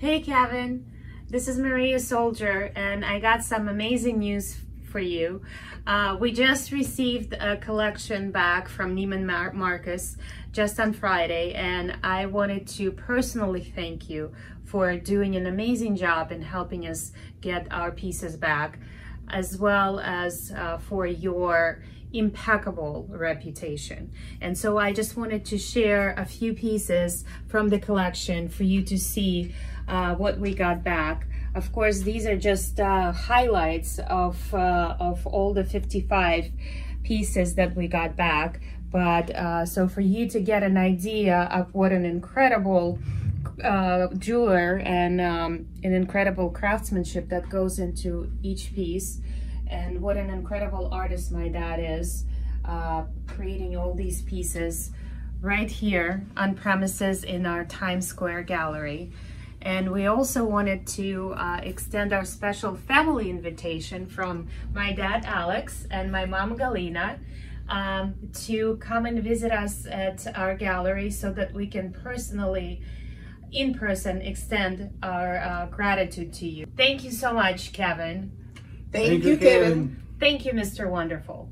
Hey Kevin, this is Maria Soldier and I got some amazing news for you. Uh, we just received a collection back from Neiman Mar Marcus just on Friday and I wanted to personally thank you for doing an amazing job in helping us get our pieces back as well as uh, for your impeccable reputation. And so I just wanted to share a few pieces from the collection for you to see uh, what we got back. Of course, these are just uh, highlights of, uh, of all the 55 pieces that we got back. But uh, so for you to get an idea of what an incredible uh, jeweler and um, an incredible craftsmanship that goes into each piece and what an incredible artist my dad is uh, creating all these pieces right here on premises in our Times Square gallery. And we also wanted to uh, extend our special family invitation from my dad, Alex, and my mom, Galina, um, to come and visit us at our gallery so that we can personally, in person, extend our uh, gratitude to you. Thank you so much, Kevin. Thank, Thank you, Kevin. Kevin. Thank you, Mr. Wonderful.